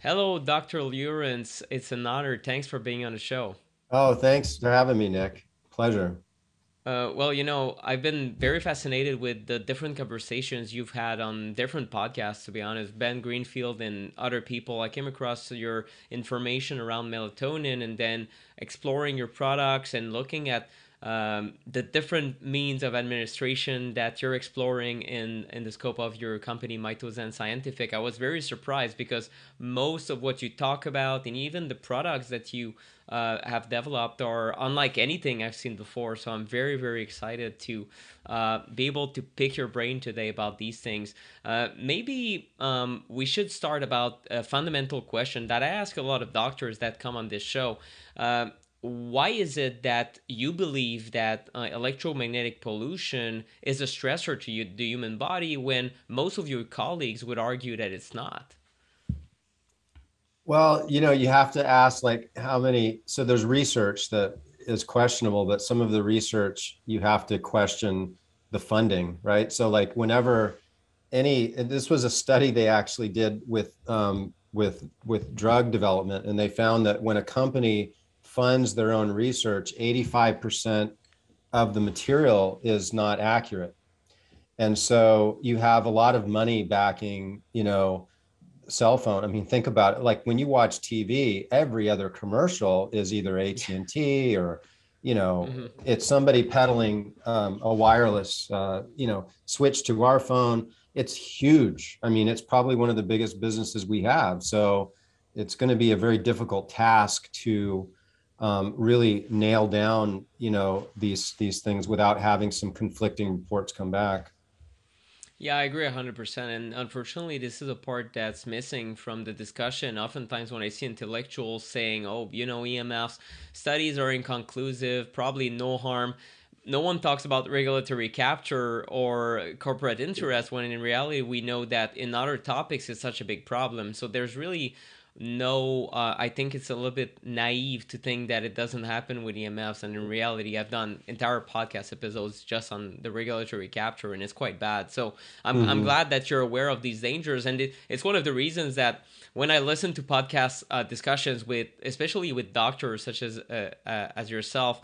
Hello, Dr. Lieurance. It's an honor. Thanks for being on the show. Oh, thanks for having me, Nick. Pleasure. Uh, well, you know, I've been very fascinated with the different conversations you've had on different podcasts, to be honest. Ben Greenfield and other people. I came across your information around melatonin and then exploring your products and looking at um, the different means of administration that you're exploring in, in the scope of your company, MitoZen Scientific. I was very surprised because most of what you talk about and even the products that you uh, have developed are unlike anything I've seen before. So I'm very, very excited to uh, be able to pick your brain today about these things. Uh, maybe um, we should start about a fundamental question that I ask a lot of doctors that come on this show. Why is it that you believe that uh, electromagnetic pollution is a stressor to you, the human body when most of your colleagues would argue that it's not? Well, you know, you have to ask like how many. So there's research that is questionable, but some of the research you have to question the funding, right? So like whenever any, this was a study they actually did with um, with with drug development, and they found that when a company funds their own research, 85% of the material is not accurate. And so you have a lot of money backing, you know, cell phone. I mean, think about it. Like when you watch TV, every other commercial is either AT&T or, you know, mm-hmm. it's somebody peddling um, a wireless, uh, you know, switch to our phone. It's huge. I mean, it's probably one of the biggest businesses we have. So it's going to be a very difficult task to um, really nail down you know these these things without having some conflicting reports come back yeah, I agree 100%. And unfortunately, this is a part that's missing from the discussion. Oftentimes, when I see intellectuals saying, oh, you know, EMFs, studies are inconclusive, probably no harm, no one talks about regulatory capture or corporate interest, when in reality, we know that in other topics, it's such a big problem. So there's really no uh, i think it's a little bit naive to think that it doesn't happen with emfs and in reality i've done entire podcast episodes just on the regulatory capture and it's quite bad so i'm, mm-hmm. I'm glad that you're aware of these dangers and it, it's one of the reasons that when i listen to podcast uh, discussions with especially with doctors such as uh, uh as yourself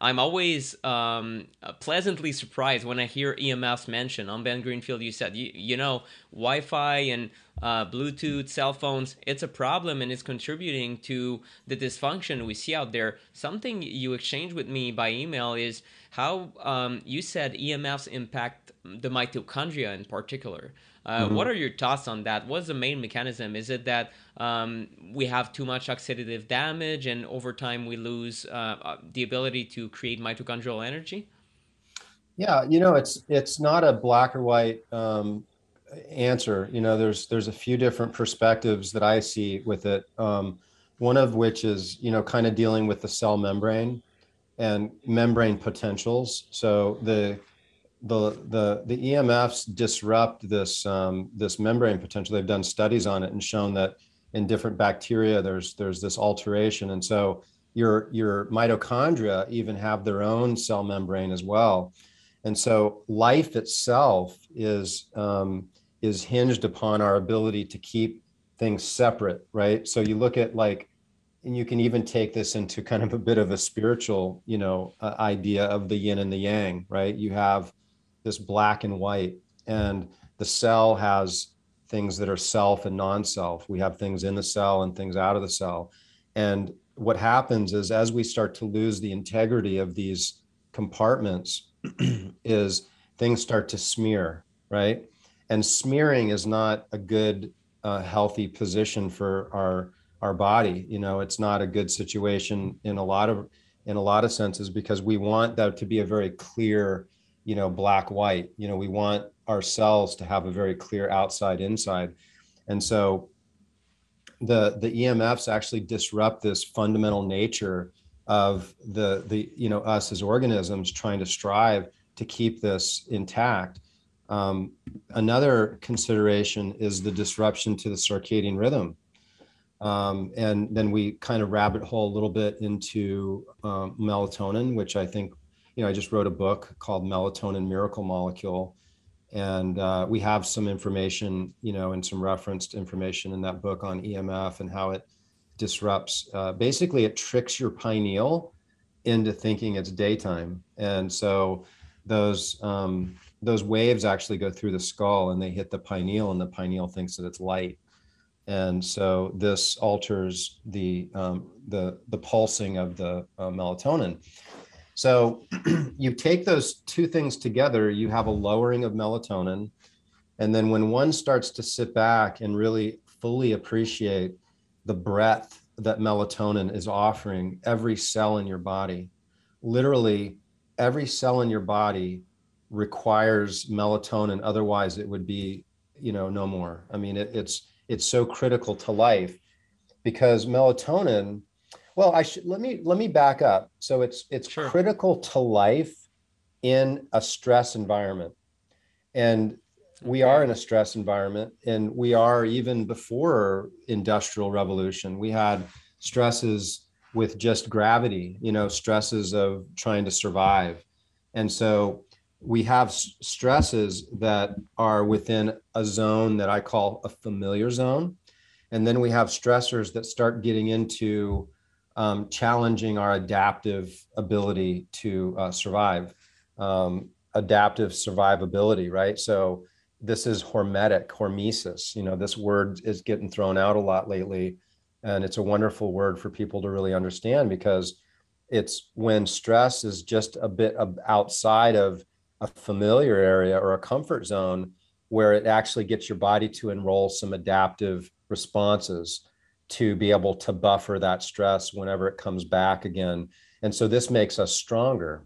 I'm always um, pleasantly surprised when I hear EMFs mentioned. On Ben Greenfield, you said, you, you know, Wi Fi and uh, Bluetooth, cell phones, it's a problem and it's contributing to the dysfunction we see out there. Something you exchanged with me by email is how um, you said EMFs impact the mitochondria in particular. Uh, mm-hmm. What are your thoughts on that? What's the main mechanism? Is it that um, we have too much oxidative damage and over time we lose uh, uh, the ability to create mitochondrial energy? Yeah, you know, it's it's not a black or white um, answer. You know, there's there's a few different perspectives that I see with it. Um, one of which is you know kind of dealing with the cell membrane and membrane potentials. So the the the the EMFs disrupt this um, this membrane potential. They've done studies on it and shown that in different bacteria there's there's this alteration, and so your your mitochondria even have their own cell membrane as well, and so life itself is um, is hinged upon our ability to keep things separate, right? So you look at like and you can even take this into kind of a bit of a spiritual you know uh, idea of the yin and the yang right? You have this black and white and the cell has things that are self and non-self. We have things in the cell and things out of the cell. And what happens is as we start to lose the integrity of these compartments is things start to smear right? And smearing is not a good uh, healthy position for our our body. You know it's not a good situation in a lot of in a lot of senses because we want that to be a very clear you know black white. You know we want our cells to have a very clear outside inside and so the the emfs actually disrupt this fundamental nature of the the you know us as organisms trying to strive to keep this intact um, another consideration is the disruption to the circadian rhythm um, and then we kind of rabbit hole a little bit into um, melatonin which i think you know, I just wrote a book called Melatonin Miracle Molecule. And uh, we have some information, you know, and some referenced information in that book on EMF and how it disrupts. Uh, basically, it tricks your pineal into thinking it's daytime, and so those um, those waves actually go through the skull and they hit the pineal, and the pineal thinks that it's light, and so this alters the um, the the pulsing of the uh, melatonin. So you take those two things together, you have a lowering of melatonin. And then when one starts to sit back and really fully appreciate the breadth that melatonin is offering every cell in your body, literally every cell in your body requires melatonin. Otherwise it would be, you know, no more. I mean, it, it's, it's so critical to life because melatonin well, I should let me let me back up. So it's it's sure. critical to life in a stress environment. And we are in a stress environment and we are even before industrial revolution. We had stresses with just gravity, you know, stresses of trying to survive. And so we have stresses that are within a zone that I call a familiar zone. And then we have stressors that start getting into um, challenging our adaptive ability to uh, survive, um, adaptive survivability, right? So this is hormetic, hormesis. You know, this word is getting thrown out a lot lately, and it's a wonderful word for people to really understand because it's when stress is just a bit outside of a familiar area or a comfort zone where it actually gets your body to enroll some adaptive responses to be able to buffer that stress whenever it comes back again. And so this makes us stronger.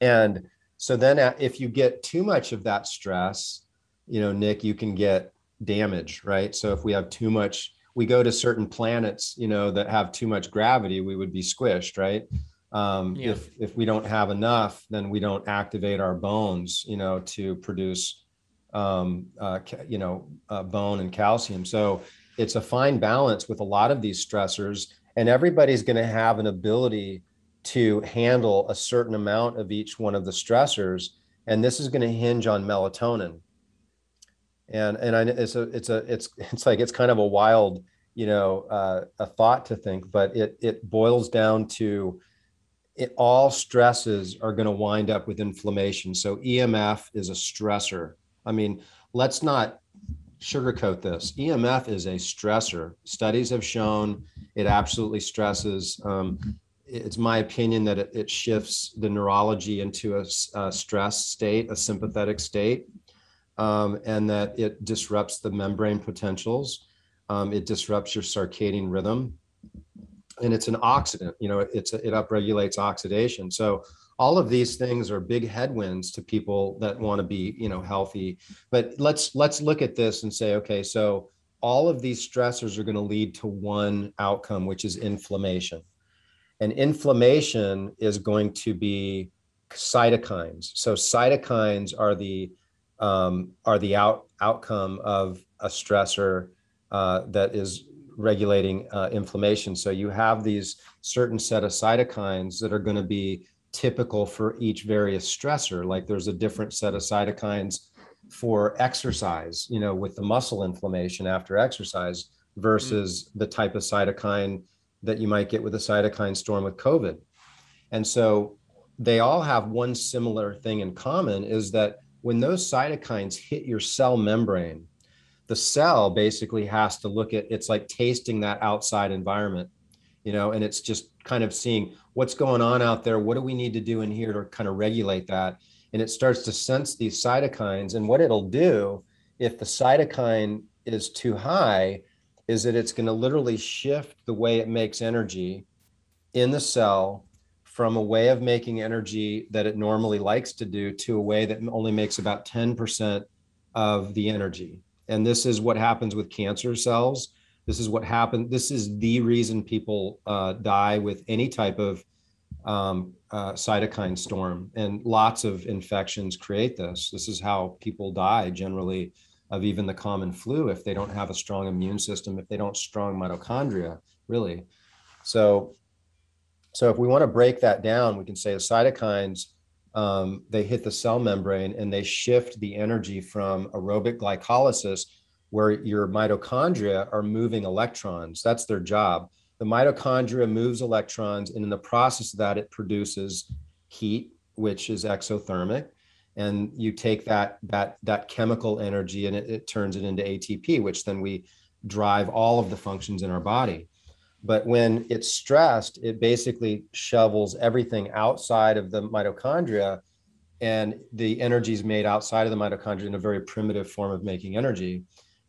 And so then uh, if you get too much of that stress, you know, Nick, you can get damage, right? So if we have too much, we go to certain planets, you know, that have too much gravity, we would be squished, right? Um, yeah. If if we don't have enough, then we don't activate our bones, you know, to produce, um, uh, you know, uh, bone and calcium. So it's a fine balance with a lot of these stressors and everybody's going to have an ability to handle a certain amount of each one of the stressors and this is going to hinge on melatonin. And and I, it's a it's a it's it's like it's kind of a wild you know uh, a thought to think but it it boils down to it all stresses are going to wind up with inflammation. So emf is a stressor. I mean let's not sugarcoat this. EMF is a stressor. Studies have shown it absolutely stresses. Um, it's my opinion that it, it, shifts the neurology into a, a, stress state, a sympathetic state, um, and that it disrupts the membrane potentials. Um, it disrupts your circadian rhythm, and it's an oxidant. You know, it, it's it upregulates oxidation. So all of these things are big headwinds to people that want to be you know healthy. But let's let's look at this and say okay so all of these stressors are going to lead to one outcome which is inflammation. And inflammation is going to be cytokines. So cytokines are the um, are the out outcome of a stressor uh, that is regulating uh, inflammation. So you have these certain set of cytokines that are going to be typical for each various stressor. Like there's a different set of cytokines for exercise, you know, with the muscle inflammation after exercise versus mm-hmm. the type of cytokine that you might get with a cytokine storm with COVID. And so they all have one similar thing in common is that when those cytokines hit your cell membrane, the cell basically has to look at it's like tasting that outside environment, you know, and it's just kind of seeing what's going on out there what do we need to do in here to kind of regulate that? And it starts to sense these cytokines and what it'll do if the cytokine is too high is that it's going to literally shift the way it makes energy in the cell from a way of making energy that it normally likes to do to a way that only makes about 10% of the energy. And this is what happens with cancer cells this is what happened. This is the reason people uh, die with any type of um, uh, cytokine storm, and lots of infections create this. This is how people die generally of even the common flu if they don't have a strong immune system, if they don't strong mitochondria, really. So, so if we want to break that down, we can say the cytokines um, they hit the cell membrane and they shift the energy from aerobic glycolysis, where your mitochondria are moving electrons. That's their job. The mitochondria moves electrons, and in the process of that, it produces heat, which is exothermic. And you take that that that chemical energy and it, it turns it into ATP, which then we drive all of the functions in our body. But when it's stressed, it basically shovels everything outside of the mitochondria, and the energy is made outside of the mitochondria in a very primitive form of making energy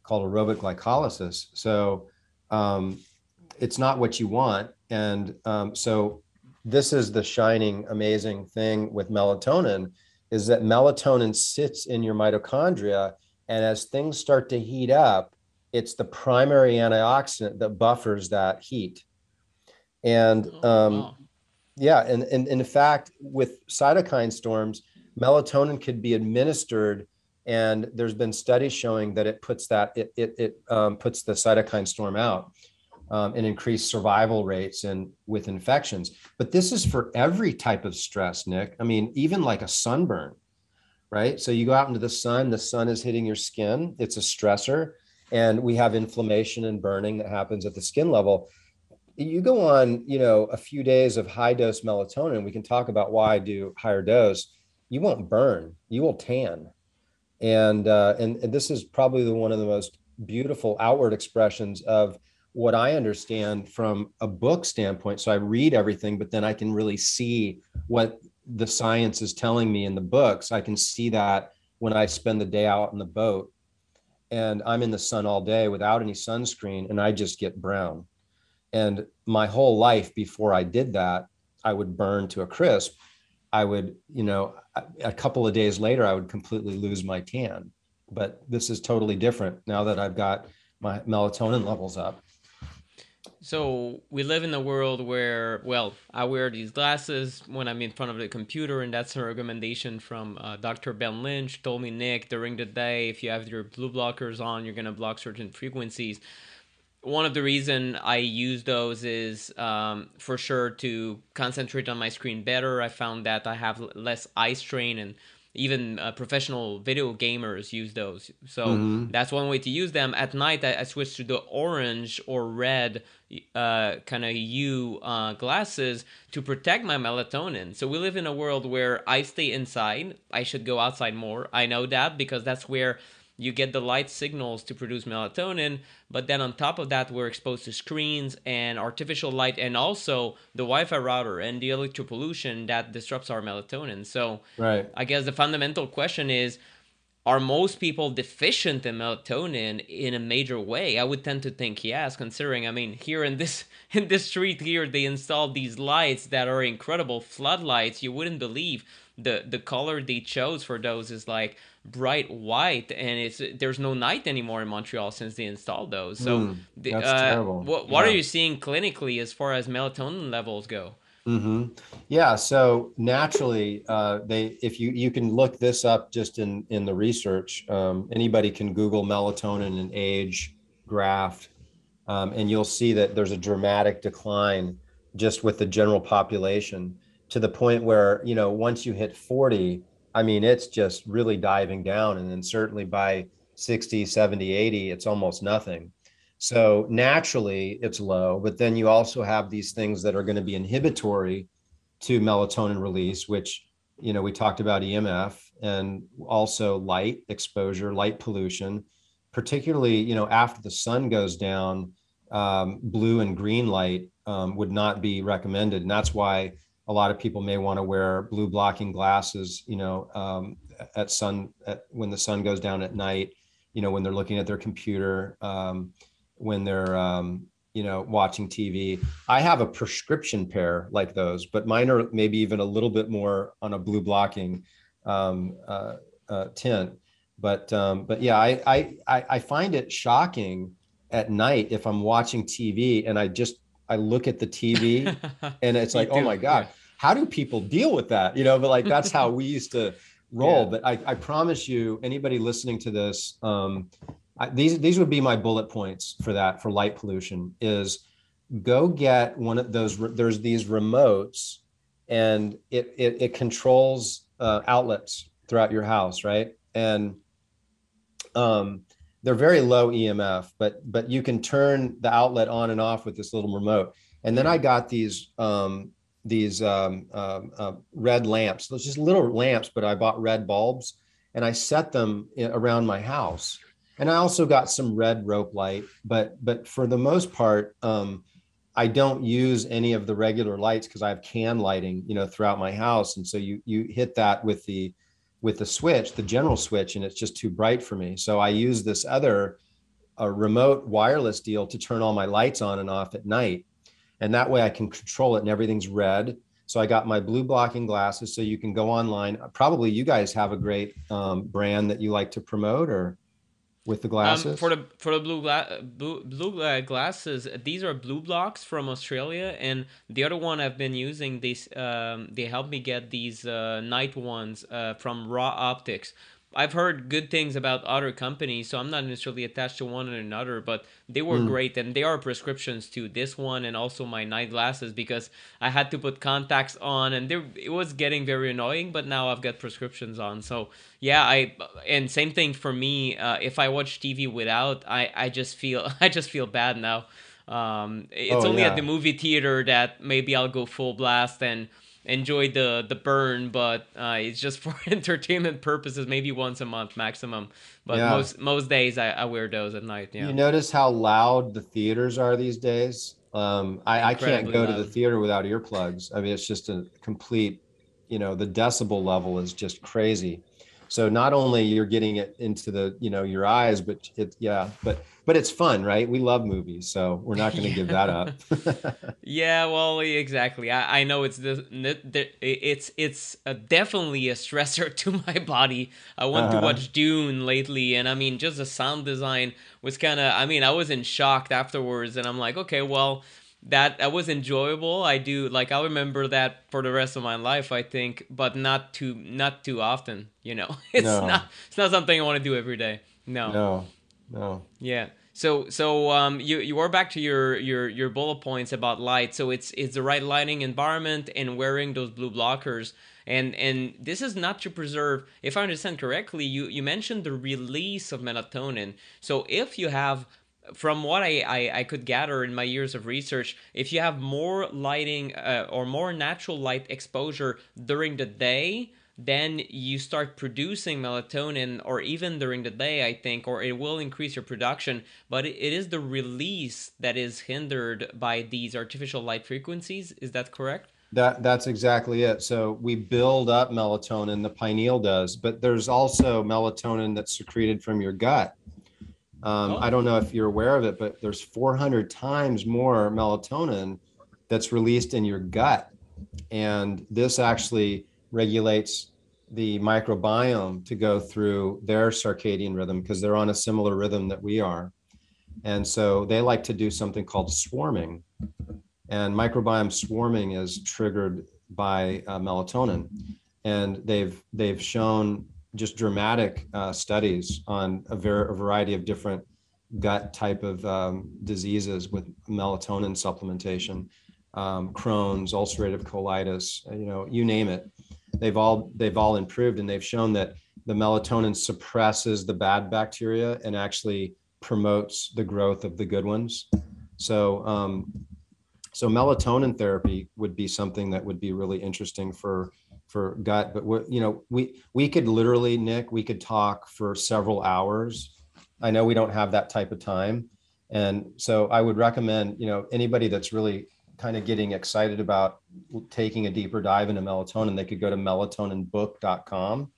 called aerobic glycolysis. So um, it's not what you want. And um, so this is the shining, amazing thing with melatonin is that melatonin sits in your mitochondria. And as things start to heat up, it's the primary antioxidant that buffers that heat. And oh, um, yeah, and, and, and in fact, with cytokine storms, melatonin could be administered and there's been studies showing that it puts that it it, it um, puts the cytokine storm out um, and increase survival rates and with infections. But this is for every type of stress nick. I mean even like a sunburn right? So you go out into the sun the sun is hitting your skin. It's a stressor. And we have inflammation and burning that happens at the skin level. You go on you know a few days of high dose melatonin we can talk about why i do higher dose. You won't burn. You will tan and uh, and, and this is probably the one of the most beautiful outward expressions of what i understand from a book standpoint so i read everything but then i can really see what the science is telling me in the books i can see that when i spend the day out in the boat and I'm in the sun all day without any sunscreen and I just get brown. And my whole life before I did that, I would burn to a crisp. I would, you know, a couple of days later, I would completely lose my tan. But this is totally different now that I've got my melatonin levels up. So we live in a world where, well, I wear these glasses when I'm in front of the computer, and that's a recommendation from uh, Dr. Ben Lynch. Told me, Nick, during the day, if you have your blue blockers on, you're gonna block certain frequencies. One of the reason I use those is um, for sure to concentrate on my screen better. I found that I have less eye strain and even uh, professional video gamers use those. So mm-hmm. that's one way to use them. At night, I, I switch to the orange or red uh, kind of U uh, glasses to protect my melatonin. So we live in a world where I stay inside. I should go outside more. I know that because that's where you get the light signals to produce melatonin but then on top of that we're exposed to screens and artificial light and also the wi-fi router and the electro pollution that disrupts our melatonin. So right. I guess the fundamental question is are most people deficient in melatonin in a major way? I would tend to think yes considering i mean here in this in this street here they installed these lights that are incredible floodlights. You wouldn't believe the the color they chose for those is like bright white and it's there's no night anymore in Montreal since they installed those. So mm, that's uh, terrible. What what yeah. are you seeing clinically as far as melatonin levels go? Mm-hmm. Yeah, so naturally, uh, they if you you can look this up just in in the research. Um, anybody can Google melatonin and age graph, um, and you'll see that there's a dramatic decline just with the general population to the point where you know once you hit 40 I mean, it's just really diving down. And then certainly by 60, 70, 80, it's almost nothing. So naturally it's low, but then you also have these things that are going to be inhibitory to melatonin release, which, you know, we talked about EMF and also light exposure, light pollution, particularly, you know, after the sun goes down, um, blue and green light um, would not be recommended. And that's why a lot of people may want to wear blue blocking glasses, you know, um, at sun at, when the sun goes down at night, you know, when they're looking at their computer, um, when they're um, you know watching TV. I have a prescription pair like those, but mine are maybe even a little bit more on a blue blocking um, uh, uh, tint. But um, but yeah, I, I I find it shocking at night if I'm watching TV and I just I look at the TV and it's like, oh my God, yeah. how do people deal with that? You know, but like that's how we used to roll. Yeah. But I, I promise you, anybody listening to this, um, I, these these would be my bullet points for that for light pollution is go get one of those there's these remotes and it it, it controls uh, outlets throughout your house, right? And um, they're very low EMF, but but you can turn the outlet on and off with this little remote. And then I got these um, these um, um uh, red lamps. Those just little lamps, but I bought red bulbs and I set them in, around my house. And I also got some red rope light, but but for the most part, um, I don't use any of the regular lights because I have can lighting, you know, throughout my house. And so you you hit that with the with the switch, the general switch, and it's just too bright for me. So I use this other a remote wireless deal to turn all my lights on and off at night. And that way I can control it and everything's red. So I got my blue blocking glasses so you can go online. Probably you guys have a great um, brand that you like to promote or with the glasses? Um, for the for the blue, gla- blue blue uh, glasses, these are BluBlox from Australia, and the other one I've been using these. Um, they helped me get these uh, night ones uh, from Ra Optics. I've heard good things about other companies, so I'm not necessarily attached to one or another, but they were mm. great and they are prescriptions to This one and also my night glasses because I had to put contacts on and it was getting very annoying, but now I've got prescriptions on. So yeah, I and same thing for me. Uh, if I watch TV without, I I just feel I just feel bad now. Um, it's oh, only yeah. at the movie theater that maybe I'll go full blast and enjoy the the burn, but uh, it's just for entertainment purposes. Maybe once a month maximum. But yeah. most most days I, I wear those at night. Yeah. You notice how loud the theaters are these days. Um, I, I can't go loud. to the theater without earplugs. I mean, it's just a complete, you know, the decibel level is just crazy. So not only you're getting it into the, you know, your eyes, but it, yeah, but but it's fun, right? We love movies, so we're not going to give that up. yeah, well, exactly. I, I know it's the, the it's it's a, definitely a stressor to my body. I went uh-huh. to watch Dune lately, and I mean, just the sound design was kind of. I mean, I was in shock afterwards, and I'm like, okay, well, that that was enjoyable. I do like I'll remember that for the rest of my life, I think, but not too not too often. You know, it's no. not it's not something I want to do every day. No, no, no. Yeah. So so um you you are back to your your your bullet points about light. So it's it's the right lighting environment and wearing those blue blockers. And and this is not to preserve. If I understand correctly, you you mentioned the release of melatonin. So if you have from what I, I, I, could gather in my years of research, if you have more lighting uh, or more natural light exposure during the day, then you start producing melatonin, or even during the day, I think, or it will increase your production. But it, it is the release that is hindered by these artificial light frequencies. Is that correct? That that's exactly it. So we build up melatonin, the pineal does, but there's also melatonin that's secreted from your gut. Um, oh. I don't know if you're aware of it, but there's 400 times more melatonin that's released in your gut. And this actually regulates the microbiome to go through their circadian rhythm because they're on a similar rhythm that we are. And so they like to do something called swarming. And microbiome swarming is triggered by uh, melatonin. And they've they've shown just dramatic uh, studies on a, ver- a, variety of different gut type of um, diseases with melatonin supplementation, um, Crohn's, ulcerative colitis, uh, you know, you name it. They've all they've all improved, and they've shown that the melatonin suppresses the bad bacteria and actually promotes the growth of the good ones. So, um, so melatonin therapy would be something that would be really interesting for for gut but what you know we we could literally nick we could talk for several hours. I know we don't have that type of time. And so i would recommend you know anybody that's really kind of getting excited about taking a deeper dive into melatonin they could go to melatoninbook.com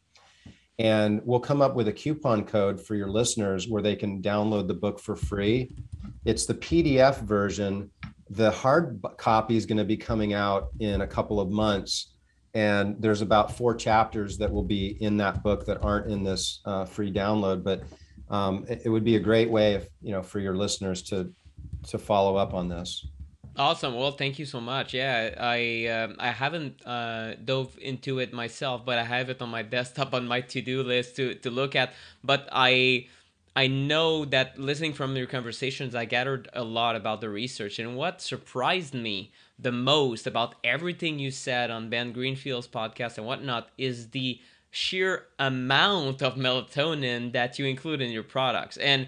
and we'll come up with a coupon code for your listeners where they can download the book for free. It's the pdf version. The hard copy is going to be coming out in a couple of months and there's about four chapters that will be in that book that aren't in this uh, free download but um, it, it, would be a great way if you know for your listeners to to follow up on this. Awesome. Well thank you so much. Yeah i uh, i haven't uh, dove into it myself but i have it on my desktop on my to-do list to to look at. But i I know that listening from your conversations, I gathered a lot about the research. And what surprised me the most about everything you said on Ben Greenfield's podcast and whatnot is the sheer amount of melatonin that you include in your products. And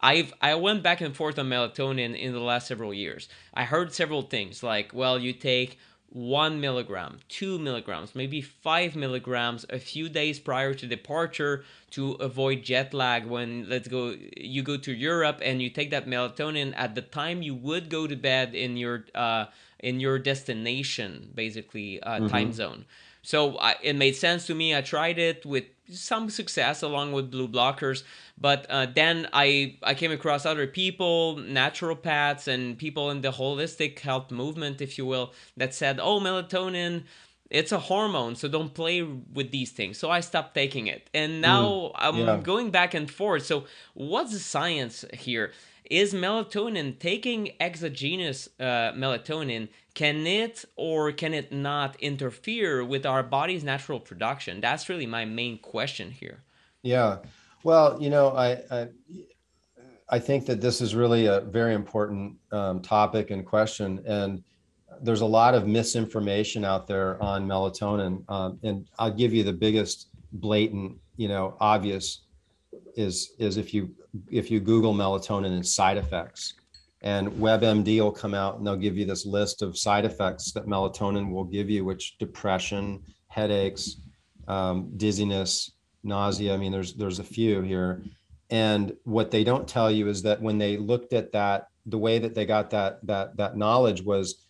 I've I went back and forth on melatonin in the last several years. I heard several things like, well, you take one milligram, two milligrams, maybe five milligrams a few days prior to departure to avoid jet lag when let's go you go to Europe and you take that melatonin at the time you would go to bed in your uh, in your destination basically uh, mm-hmm. time zone. So I, it made sense to me. I tried it with some success along with blue blockers, but uh, then I I came across other people, naturopaths, and people in the holistic health movement, if you will, that said, "Oh, melatonin." It's a hormone, so don't play with these things. So I stopped taking it. And now mm, I'm yeah. going back and forth. So, what's the science here? Is melatonin taking exogenous uh, melatonin can it or can it not interfere with our body's natural production? That's really my main question here. Yeah. Well, you know, I, I, I think that this is really a very important um, topic and question. And there's a lot of misinformation out there on melatonin. Um, and I'll give you the biggest blatant, you know, obvious is, is if you, if you Google melatonin and side effects, and WebMD will come out and they'll give you this list of side effects that melatonin will give you, which depression, headaches, um, dizziness, nausea. I mean, there's there's a few here, and what they don't tell you is that when they looked at that, the way that they got that that that knowledge was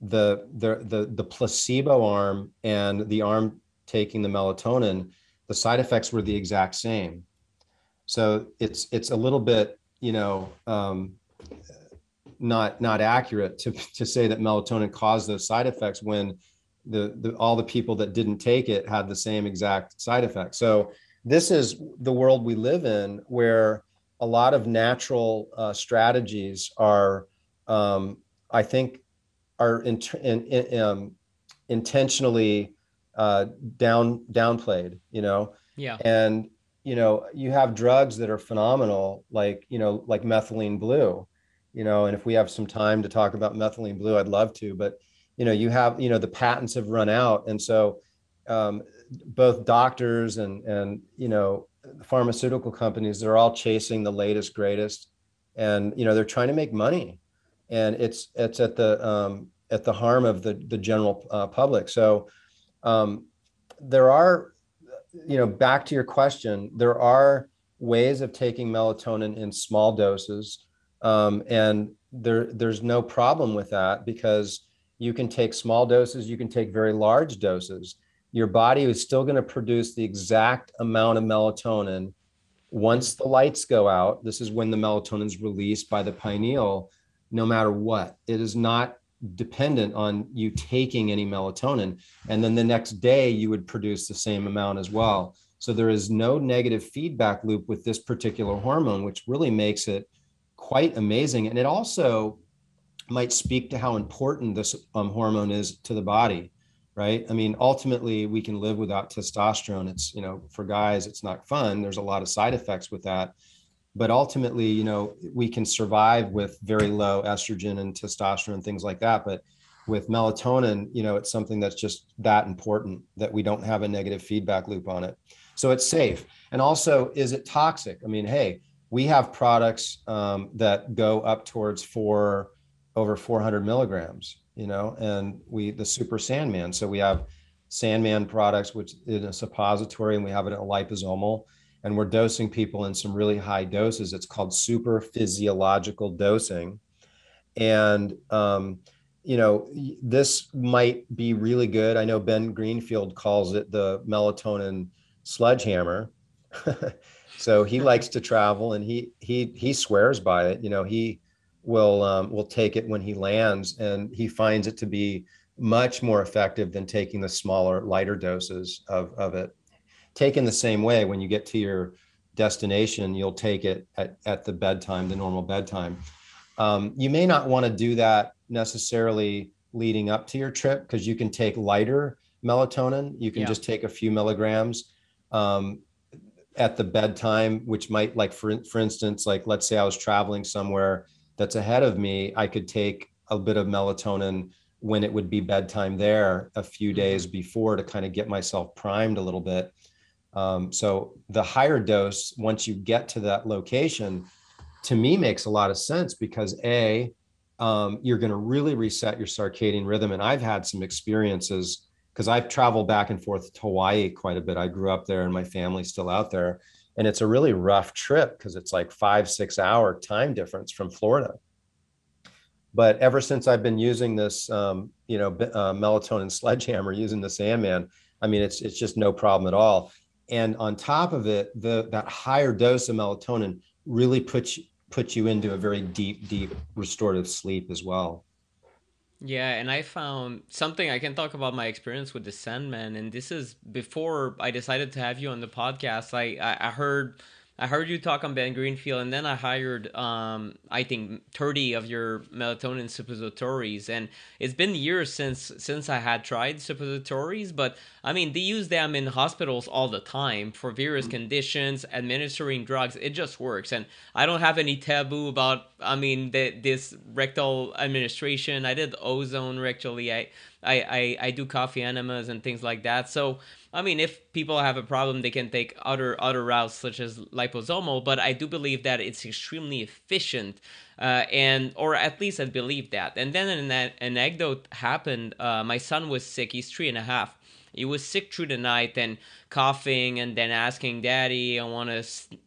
the the the, the placebo arm and the arm taking the melatonin, the side effects were the exact same. So it's it's a little bit you know um, not not accurate to to say that melatonin caused those side effects when the, the all the people that didn't take it had the same exact side effects. So this is the world we live in, where a lot of natural uh, strategies are, um, I think, are in, in, in, um, intentionally uh, down downplayed. You know, yeah, and you know you have drugs that are phenomenal, like you know, like methylene blue you know, and if we have some time to talk about methylene blue, I'd love to, but you know, you have, you know, the patents have run out. And so um, both doctors and, and, you know, pharmaceutical companies, they're all chasing the latest, greatest, and, you know, they're trying to make money and it's, it's at the, um, at the harm of the, the general uh, public. So um, there are, you know, back to your question, there are ways of taking melatonin in small doses um, and there, there's no problem with that because you can take small doses, you can take very large doses. Your body is still going to produce the exact amount of melatonin once the lights go out. This is when the melatonin is released by the pineal, no matter what. It is not dependent on you taking any melatonin. And then the next day, you would produce the same amount as well. So there is no negative feedback loop with this particular hormone, which really makes it quite amazing. And it also might speak to how important this um, hormone is to the body, right? I mean, ultimately, we can live without testosterone. It's, you know, for guys, it's not fun. There's a lot of side effects with that. But ultimately, you know, we can survive with very low estrogen and testosterone and things like that. But with melatonin, you know, it's something that's just that important that we don't have a negative feedback loop on it. So it's safe. And also, is it toxic? I mean, hey, we have products um, that go up towards four over 400 milligrams you know and we the super sandman so we have sandman products which in a suppository and we have it in a liposomal and we're dosing people in some really high doses. It's called super physiological dosing. And um, you know this might be really good. I know ben greenfield calls it the melatonin sledgehammer. So he likes to travel and he he he swears by it. You know he will um, will take it when he lands and he finds it to be much more effective than taking the smaller lighter doses of, of it taken the same way when you get to your destination you'll take it at, at the bedtime the normal bedtime um, you may not want to do that necessarily leading up to your trip because you can take lighter melatonin you can yeah. just take a few milligrams um, at the bedtime, which might like for for instance, like let's say I was traveling somewhere that's ahead of me, I could take a bit of melatonin when it would be bedtime there a few mm-hmm. days before to kind of get myself primed a little bit. Um, so the higher dose, once you get to that location, to me makes a lot of sense because a um, you're going to really reset your circadian rhythm. And I've had some experiences because I've traveled back and forth to Hawaii quite a bit. I grew up there and my family's still out there. And it's a really rough trip because it's like five, six hour time difference from Florida. But ever since I've been using this, um, you know, uh, melatonin sledgehammer, using the Sandman, I mean, it's it's just no problem at all. And on top of it, the that higher dose of melatonin really puts puts you into a very deep, deep restorative sleep as well. Yeah, and I found something I can talk about my experience with the Sandman, and this is before I decided to have you on the podcast. I I, I heard I heard you talk on Ben Greenfield, and then I hired, um, I think, thirty of your melatonin suppositories, and it's been years since since I had tried suppositories. But I mean, they use them in hospitals all the time for various mm-hmm. conditions, administering drugs. It just works, and I don't have any taboo about. I mean, the, this rectal administration. I did ozone rectally. I I I, I do coffee enemas and things like that. So I mean, if people have a problem, they can take other other routes such as liposomal. But I do believe that it's extremely efficient, uh, and or at least I believe that. And then an, an anecdote happened. Uh, my son was sick. He's three and a half. He was sick through the night and coughing, and then asking, "Daddy, I want a,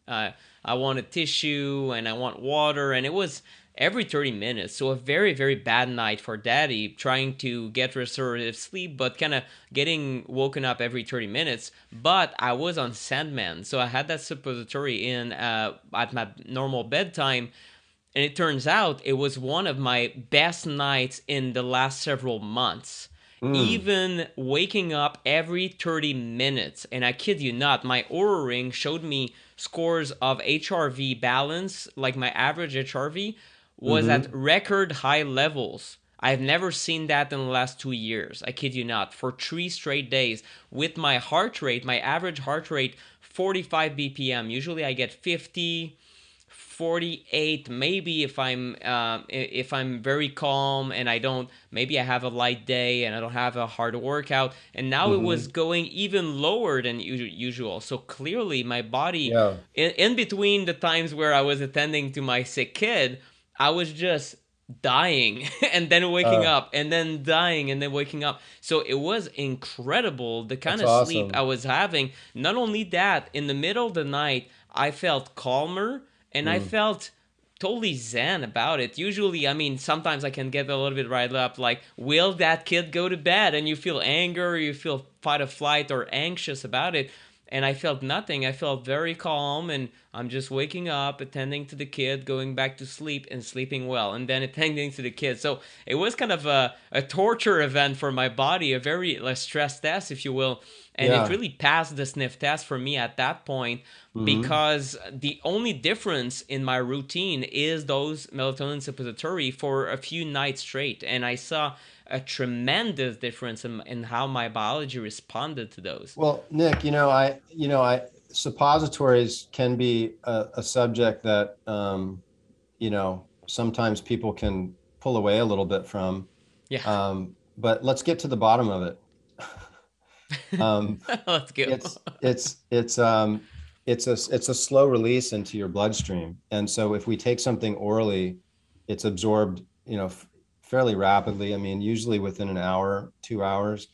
uh, I want a tissue, and I want water." And it was every 30 minutes. So a very, very bad night for daddy trying to get restorative sleep, but kind of getting woken up every 30 minutes. But I was on Sandman. So I had that suppository in uh, at my normal bedtime. And it turns out it was one of my best nights in the last several months. Mm. Even waking up every 30 minutes, and I kid you not, my Oura ring showed me scores of HRV balance, like my average HRV, was mm-hmm. at record high levels. I've never seen that in the last two years. I kid you not. For three straight days, with my heart rate, my average heart rate, 45 BPM. Usually I get 50, 48 maybe if i'm uh, if i'm very calm and i don't maybe i have a light day and i don't have a hard workout and now mm-hmm. it was going even lower than usual so clearly my body yeah. in, in between the times where i was attending to my sick kid I was just dying and then waking uh, up and then dying and then waking up. So it was incredible the kind of awesome. sleep I was having. Not only that, in the middle of the night, I felt calmer and mm. I felt totally zen about it. Usually, I mean, sometimes I can get a little bit riled up like, will that kid go to bed? And you feel anger, you feel fight or flight or anxious about it and I felt nothing. I felt very calm, and I'm just waking up, attending to the kid, going back to sleep, and sleeping well, and then attending to the kid. So it was kind of a, a torture event for my body, a very like, stress test, if you will. And yeah. it really passed the sniff test for me at that point mm-hmm. because the only difference in my routine is those melatonin suppository for a few nights straight. And I saw a tremendous difference in, in how my biology responded to those. Well, Nick, you know, I, you know, I suppositories can be a, a subject that, um, you know, sometimes people can pull away a little bit from. Yeah. Um, but let's get to the bottom of it. um, let's go. It's it's it's um it's a it's a slow release into your bloodstream, and so if we take something orally, it's absorbed, you know, fairly rapidly. I mean, usually within an hour, two hours.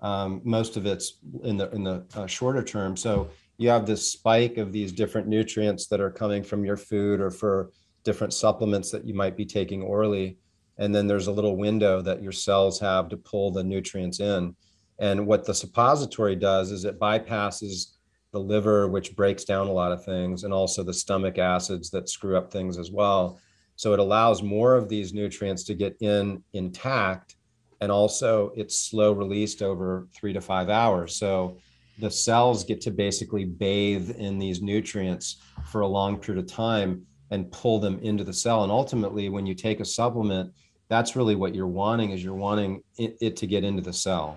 Um, most of it's in the in the uh, shorter term. So you have this spike of these different nutrients that are coming from your food or for different supplements that you might be taking orally. And then there's a little window that your cells have to pull the nutrients in. And what the suppository does is it bypasses the liver, which breaks down a lot of things, and also the stomach acids that screw up things as well. So it allows more of these nutrients to get in intact. And also it's slow released over three to five hours. So the cells get to basically bathe in these nutrients for a long period of time and pull them into the cell. And ultimately, when you take a supplement, that's really what you're wanting is you're wanting it, it to get into the cell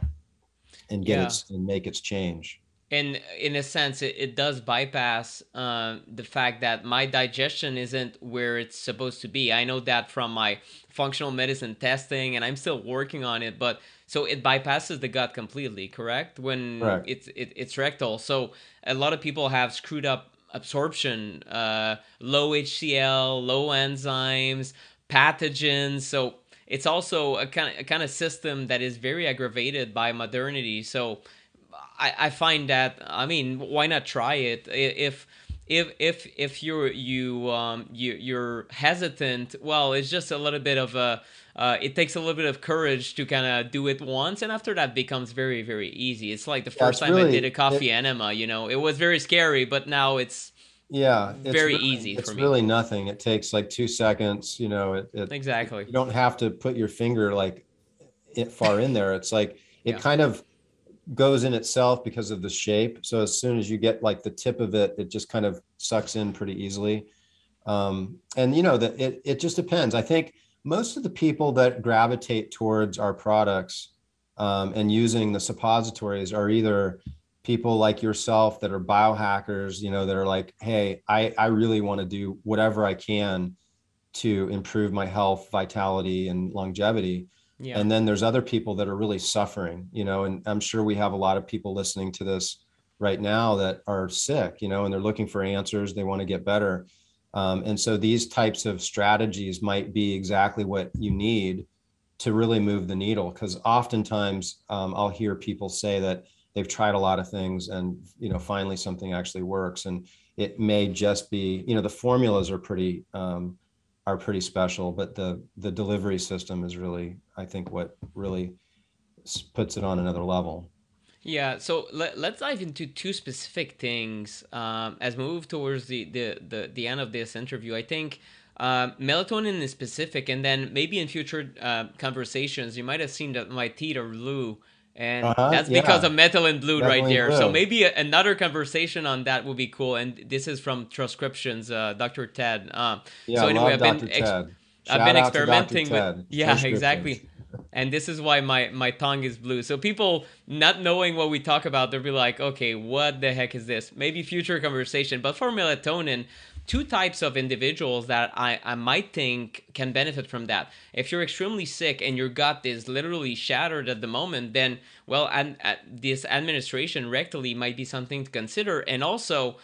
and get yeah. its and make its change and in a sense it, it does bypass uh, the fact that my digestion isn't where it's supposed to be. I know that from my functional medicine testing and i'm still working on it but so it bypasses the gut completely correct? When Correct. it's it, it's rectal. So a lot of people have screwed up absorption uh, low hcl low enzymes pathogens. So it's also a kind of, a kind of system that is very aggravated by modernity. So I, I find that I mean why not try it if if if if you're you um you you're hesitant well it's just a little bit of a uh, it takes a little bit of courage to kind of do it once and after that becomes very very easy it's like the first Yeah, time really- i did a coffee it- enema you know it was very scary but now it's Yeah, it's Very really- easy It's for me. really nothing. It takes like two seconds. You know, it, it exactly you don't have to put your finger like it far in there. It's like it Yeah. kind of goes in itself because of the shape. So as soon as you get like the tip of it, it just kind of sucks in pretty easily. Um, and you know that it it just depends. I think most of the people that gravitate towards our products um, and using the suppositories are either people like yourself that are biohackers, you know, that are like, hey, I, I really want to do whatever I can to improve my health, vitality, and longevity. Yeah And then there's other people that are really suffering, you know, and I'm sure we have a lot of people listening to this right now that are sick, you know, and they're looking for answers. They want to get better. Um, and so these types of strategies might be exactly what you need to really move the needle. Because oftentimes um, I'll hear people say that they've tried a lot of things and, you know, finally something actually works. And it may just be, you know, the formulas are pretty, um, are pretty special, but the the delivery system is really, I think, what really puts it on another level. Yeah, so let, let's dive into two specific things um, as we move towards the, the, the, the end of this interview. I think um, melatonin is specific, and then maybe in future uh, conversations, you might have seen that my teeth are blue, and Uh-huh, that's because yeah. of and blue right Methylene there. So maybe a, another conversation on that would be cool. And this is from Troscriptions, uh, Dr. Ted. Um, Yeah, so anyway, I've been ex- Ted. I've been out to Dr. experimenting with Ted. yeah exactly and this is why my my tongue is blue so people not knowing what we talk about they'll be like okay what the heck is this maybe future conversation but for melatonin two types of individuals that I, I might think can benefit from that. If you're extremely sick and your gut is literally shattered at the moment then well and, uh, this administration rectally might be something to consider. And also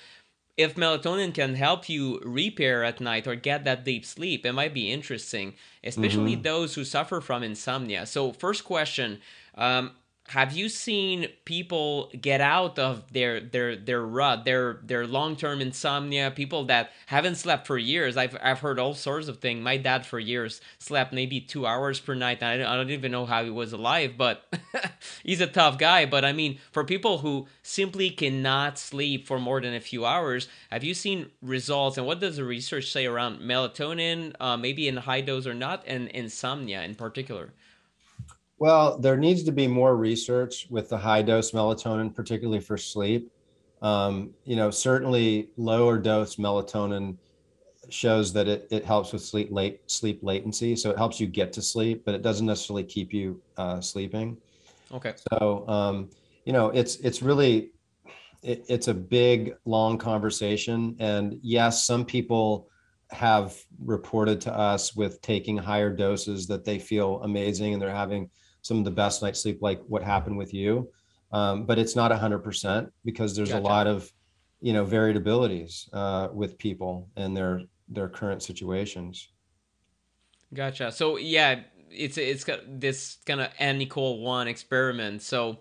if melatonin can help you repair at night or get that deep sleep, it might be interesting, especially those who suffer from insomnia. So, first question um, Have you seen people get out of their their their rut, their their long term insomnia? People that haven't slept for years. I've I've heard all sorts of things. My dad for years slept maybe two hours per night. I don't, I don't even know how he was alive, but he's a tough guy. But I mean, for people who simply cannot sleep for more than a few hours, have you seen results? And what does the research say around melatonin, uh, maybe in high dose or not, and insomnia in particular? Well, there needs to be more research with the high dose melatonin, particularly for sleep. Um, you know, certainly lower dose melatonin shows that it, it helps with sleep late sleep latency. So it helps you get to sleep, but it doesn't necessarily keep you uh, sleeping. Okay. So um, you know, it's it's really it, it's a big long conversation, and yes, some people have reported to us with taking higher doses that they feel amazing and they're having some of the best night's sleep, like what happened with you. Um, but it's not 100% because there's Gotcha. a lot of you know variabilities uh, with people and their their current situations. Gotcha. So yeah, it's it's got this kind of n equal one experiment. So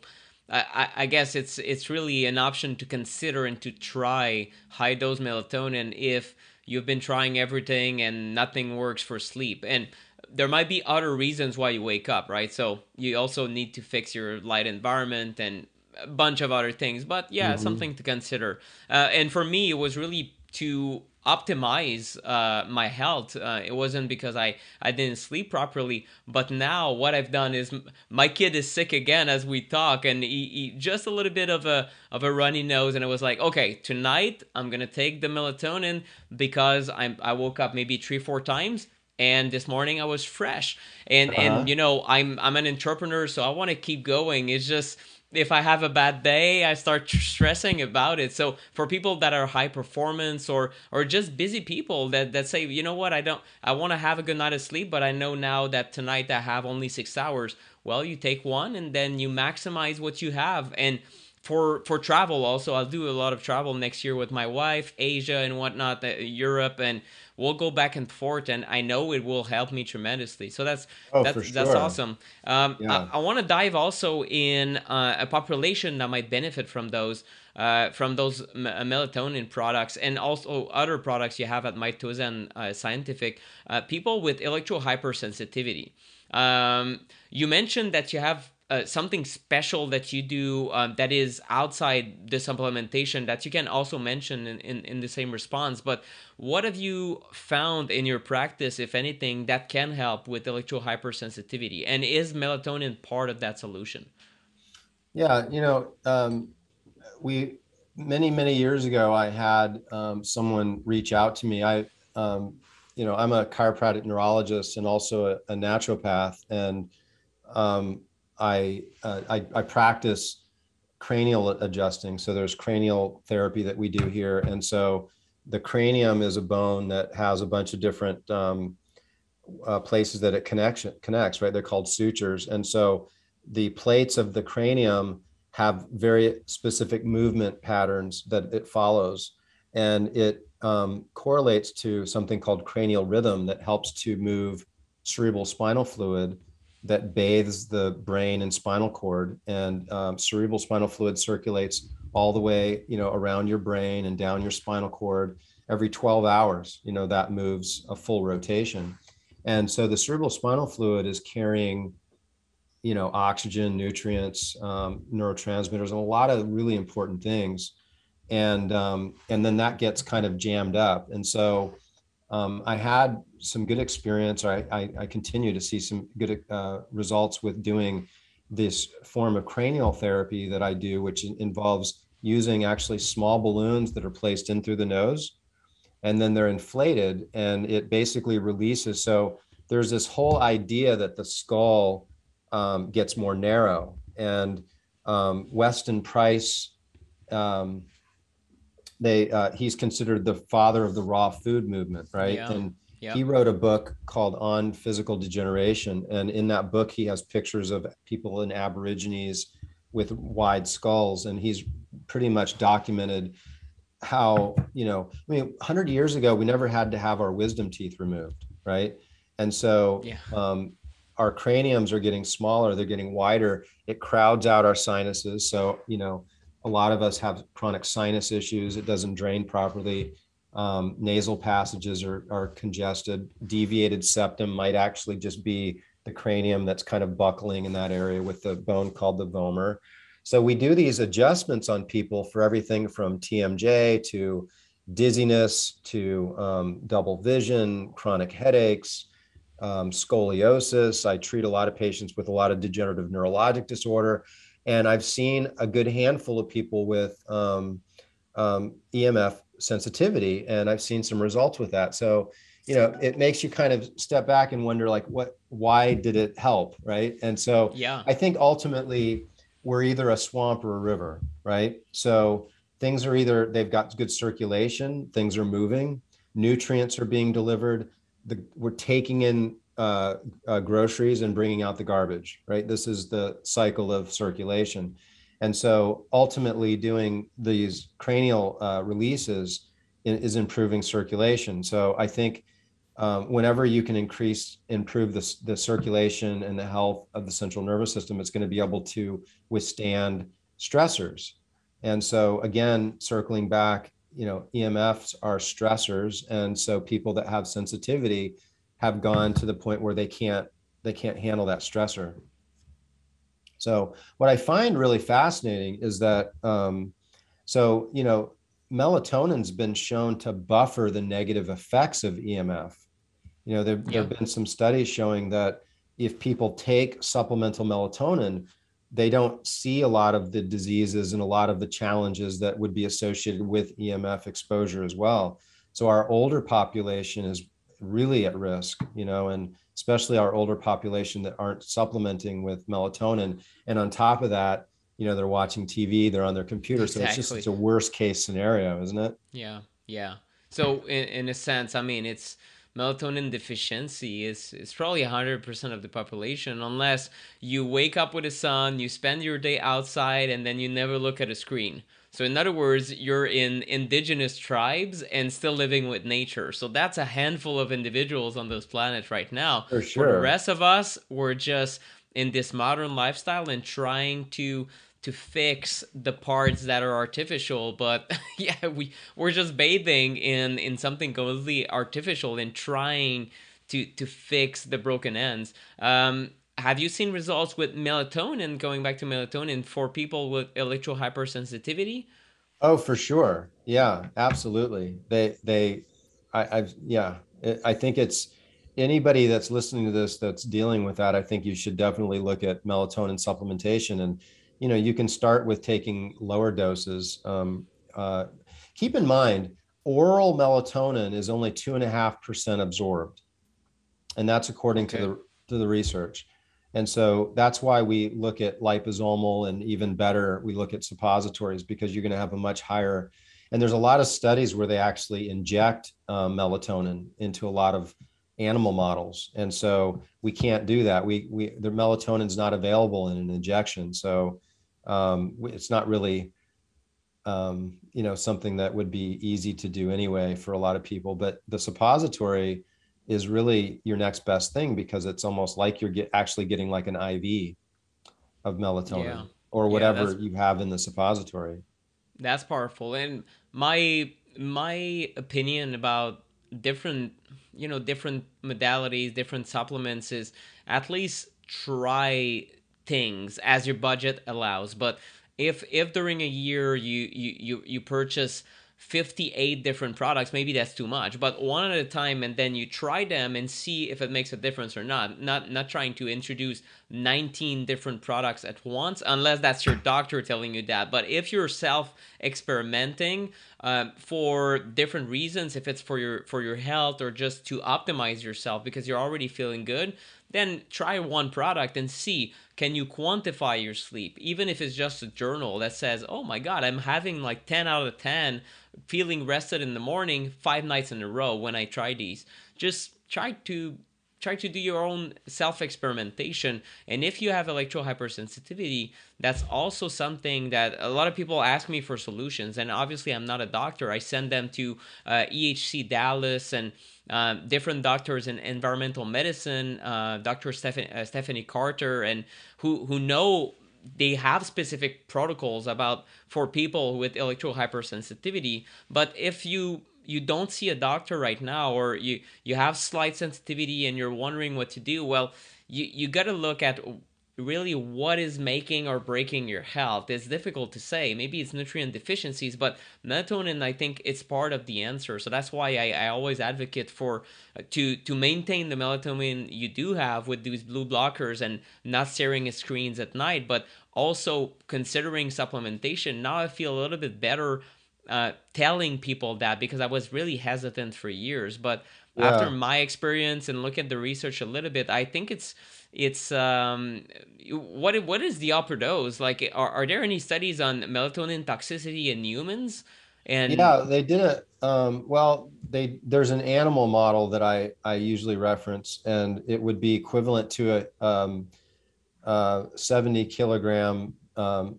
I, I- I guess it's it's really an option to consider and to try high dose melatonin if you've been trying everything and nothing works for sleep. And there might be other reasons why you wake up, right? So you also need to fix your light environment and a bunch of other things. But yeah, Mhm. something to consider. Uh, and for me, it was really to optimize uh, my health. Uh, it wasn't because I, I didn't sleep properly, but now what I've done is m- my kid is sick again as we talk, and he, he just a little bit of a of a runny nose, and I was like, okay, tonight I'm gonna take the melatonin because I'm I woke up maybe three four times. And this morning I was fresh, and Uh-huh. and you know I'm I'm an entrepreneur, so I want to keep going. It's just if I have a bad day, I start stressing about it. So for people that are high performance or or just busy people that that say, you know what, I don't, I want to have a good night of sleep, but I know now that tonight I have only six hours. Well, you take one and then you maximize what you have and for for travel also i'll do a lot of travel next year with my wife asia and whatnot uh, europe and we'll go back and forth and i know it will help me tremendously so that's oh, that's, sure. that's awesome um, yeah. i, I want to dive also in uh, a population that might benefit from those uh, from those m- uh, melatonin products and also other products you have at MitoZen uh, Scientific, uh, people with electro hypersensitivity. Um, you mentioned that you have uh, something special that you do um, that is outside the supplementation that you can also mention in, in, in, the same response. But what have you found in your practice, if anything, that can help with electro hypersensitivity? And is melatonin part of that solution? Yeah, you know, um, we many many years ago, I had um, someone reach out to me. I, um, you know, I'm a chiropractic neurologist and also a, a naturopath, and um, I, uh, I, I practice cranial adjusting. So there's cranial therapy that we do here, and so the cranium is a bone that has a bunch of different um, uh, places that it connects connects. Right, they're called sutures, and so the plates of the cranium have very specific movement patterns that it follows, and it um, correlates to something called cranial rhythm that helps to move cerebral spinal fluid that bathes the brain and spinal cord and um, cerebral spinal fluid circulates all the way you know around your brain and down your spinal cord every 12 hours you know that moves a full rotation. And so the cerebral spinal fluid is carrying you know oxygen nutrients um, neurotransmitters and a lot of really important things. And um, and then that gets kind of jammed up. And so um, I had some good experience, or I, I, I continue to see some good uh, results with doing this form of cranial therapy that I do, which involves using actually small balloons that are placed in through the nose, and then they're inflated, and it basically releases. So there's this whole idea that the skull um, gets more narrow, and um, Weston Price. Um, they uh, he's considered the father of the raw food movement, right? Yeah. And yep. he wrote a book called On Physical Degeneration, and in that book he has pictures of people in Aborigines with wide skulls, and he's pretty much documented how you know i mean 100 years ago we never had to have our wisdom teeth removed right and so yeah. um, our craniums are getting smaller they're getting wider it crowds out our sinuses so you know a lot of us have chronic sinus issues. It doesn't drain properly. Um, nasal passages are, are congested. Deviated septum might actually just be the cranium that's kind of buckling in that area with the bone called the vomer. So we do these adjustments on people for everything from TMJ to dizziness to um, double vision, chronic headaches, um, scoliosis. I treat a lot of patients with a lot of degenerative neurologic disorder and I've seen a good handful of people with um, um, EMF sensitivity, and I've seen some results with that. So, you know, it makes you kind of step back and wonder, like, what, why did it help, right? And so, yeah, I think ultimately we're either a swamp or a river, right? So things are either they've got good circulation, things are moving, nutrients are being delivered. The, we're taking in uh, uh, groceries and bringing out the garbage, right? This is the cycle of circulation. And so ultimately, doing these cranial uh, releases is improving circulation. So I think um, whenever you can increase, improve the, the circulation and the health of the central nervous system, it's going to be able to withstand stressors. And so again, circling back, you know, EMFs are stressors. And so people that have sensitivity have gone to the point where they can't they can't handle that stressor. So what I find really fascinating is that um, so you know melatonin's been shown to buffer the negative effects of EMF. You know there, yeah. there have been some studies showing that if people take supplemental melatonin, they don't see a lot of the diseases and a lot of the challenges that would be associated with EMF exposure as well. So our older population is really at risk, you know, and especially our older population that aren't supplementing with melatonin. And on top of that, you know they're watching tv they're on their computer exactly. so it's just it's a worst case scenario isn't it yeah yeah so in, in a sense i mean it's melatonin deficiency is, is probably 100% of the population unless you wake up with the sun you spend your day outside and then you never look at a screen so in other words you're in indigenous tribes and still living with nature. So that's a handful of individuals on this planet right now. For sure For the rest of us we're just in this modern lifestyle and trying to to fix the parts that are artificial. But yeah we we're just bathing in in something completely artificial and trying to to fix the broken ends. Um have you seen results with melatonin going back to melatonin for people with electro hypersensitivity oh for sure yeah absolutely they they i i've yeah i think it's anybody that's listening to this that's dealing with that i think you should definitely look at melatonin supplementation and you know, you can start with taking lower doses. Um, uh, keep in mind, oral melatonin is only two and a half percent absorbed, and that's according okay. to the to the research. And so that's why we look at liposomal and even better, we look at suppositories because you're going to have a much higher. And there's a lot of studies where they actually inject um, melatonin into a lot of animal models, and so we can't do that. We we the melatonin's not available in an injection, so um, it's not really um, you know something that would be easy to do anyway for a lot of people but the suppository is really your next best thing because it's almost like you're get, actually getting like an iv of melatonin yeah. or whatever yeah, you have in the suppository that's powerful and my my opinion about different you know different modalities different supplements is at least try things as your budget allows. But if if during a year you you you, you purchase 58 different products maybe that's too much but one at a time and then you try them and see if it makes a difference or not. Not not trying to introduce 19 different products at once unless that's your doctor telling you that. But if you're self experimenting um, for different reasons if it's for your for your health or just to optimize yourself because you're already feeling good then try one product and see can you quantify your sleep? Even if it's just a journal that says oh my god i'm having like 10 out of 10 feeling rested in the morning five nights in a row when i try these. Just try to try to do your own self experimentation and if you have electro hypersensitivity that's also something that a lot of people ask me for solutions. And obviously i'm not a doctor. I send them to uh, ehc dallas and uh, different doctors in environmental medicine uh, dr stephanie, uh, stephanie carter and who who know they have specific protocols about for people with electro hypersensitivity. But if you you don't see a doctor right now or you you have slight sensitivity and you're wondering what to do well you you got to look at really what is making or breaking your health. It's difficult to say. Maybe it's nutrient deficiencies but melatonin i think it's part of the answer. So that's why i, I always advocate for uh, to to maintain the melatonin you do have with these blue blockers and not staring at screens at night but also considering supplementation. Now i feel a little bit better uh, telling people that because I was really hesitant for years. But yeah. after my experience and look at the research a little bit, I think it's it's um what what is the upper dose like? Are, are there any studies on melatonin toxicity in humans? And yeah, they did it. Um, well, they there's an animal model that I I usually reference, and it would be equivalent to a um, uh, 70 kilogram um,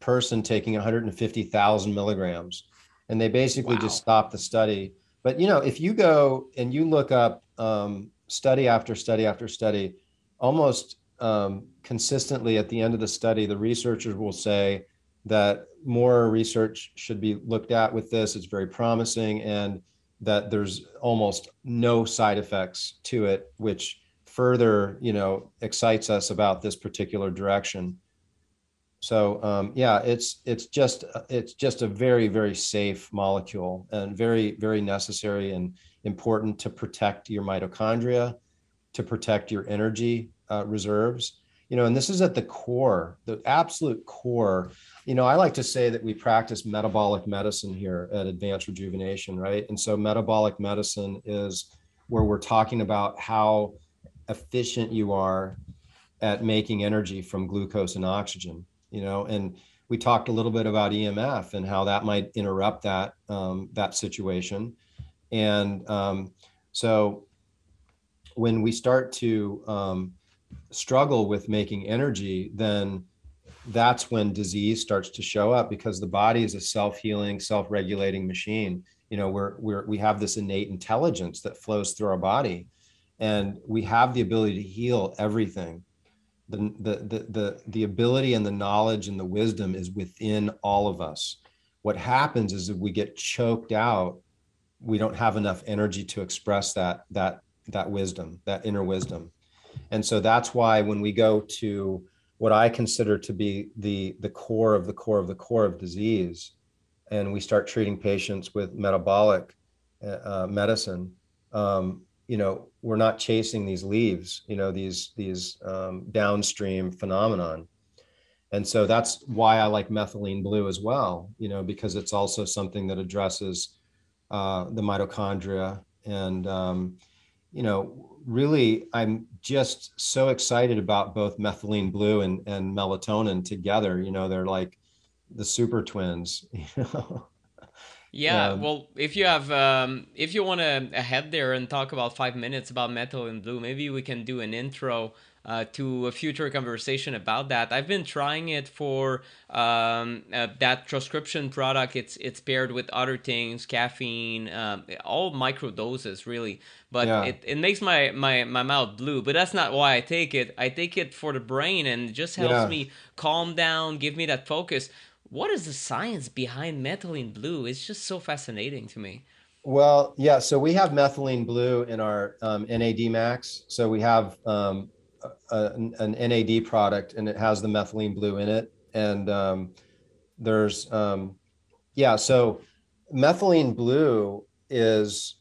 person taking 150,000 milligrams and they basically wow. just stopped the study. But you know, if you go and you look up um, study after study after study, almost um, consistently at the end of the study, the researchers will say that more research should be looked at with this. It's very promising, and that there's almost no side effects to it, which further, you know, excites us about this particular direction. So um, yeah, it's it's just it's just a very very safe molecule and very very necessary and important to protect your mitochondria, to protect your energy uh, reserves. You know, and this is at the core, the absolute core. You know, I like to say that we practice metabolic medicine here at Advanced Rejuvenation, right? And so metabolic medicine is where we're talking about how efficient you are at making energy from glucose and oxygen you know, and we talked a little bit about EMF and how that might interrupt that um, that situation. And um, so when we start to um, struggle with making energy, then that's when disease starts to show up because the body is a self-healing, self-regulating machine. You know, we're we're we have this innate intelligence that flows through our body, and we have the ability to heal everything. The, the the the ability and the knowledge and the wisdom is within all of us. What happens is if we get choked out, we don't have enough energy to express that that that wisdom, that inner wisdom. And so that's why when we go to what I consider to be the the core of the core of the core of disease, and we start treating patients with metabolic uh, medicine, um, you know, we're not chasing these leaves, you know, these these um, downstream phenomenon. And so that's why I like methylene blue as well, you know, because it's also something that addresses uh, the mitochondria and um, you know, really, I'm just so excited about both methylene blue and, and melatonin together. You know, they're like the super twins, you know. Yeah, um, well, if you have, um, if you want to head there and talk about five minutes about methylene blue, maybe we can do an intro uh, to a future conversation about that. I've been trying it for um, uh, that Troscription product. It's it's paired with other things, caffeine, um, all micro doses really. But yeah. it, it makes my, my, my mouth blue. But that's not why I take it. I take it for the brain and it just helps yeah. me calm down, give me that focus. What is the science behind methylene blue? It's just so fascinating to me. Well, yeah. So we have methylene blue in our um, NAD Max. So we have um, a, an NAD product and it has the methylene blue in it. And um, there's, um, yeah, so methylene blue is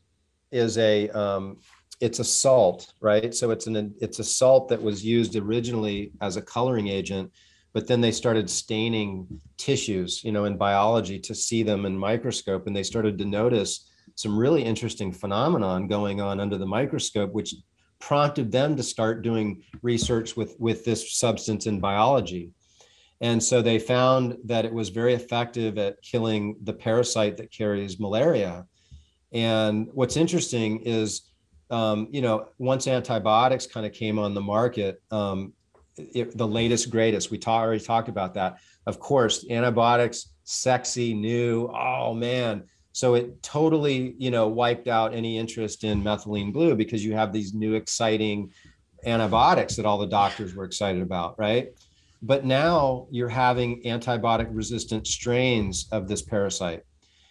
is a um, it's a salt, right? So it's an it's a salt that was used originally as a coloring agent, but then they started staining tissues, you know, in biology to see them in microscope, and they started to notice some really interesting phenomenon going on under the microscope, which prompted them to start doing research with, with this substance in biology. And so they found that it was very effective at killing the parasite that carries malaria. And what's interesting is, um, you know, once antibiotics kind of came on the market, um, it, the latest, greatest, we already talked about that. Of course, antibiotics, sexy, new. Oh man, so it totally, you know, wiped out any interest in methylene blue because you have these new exciting antibiotics that all the doctors were excited about, right? But now you're having antibiotic resistant strains of this parasite.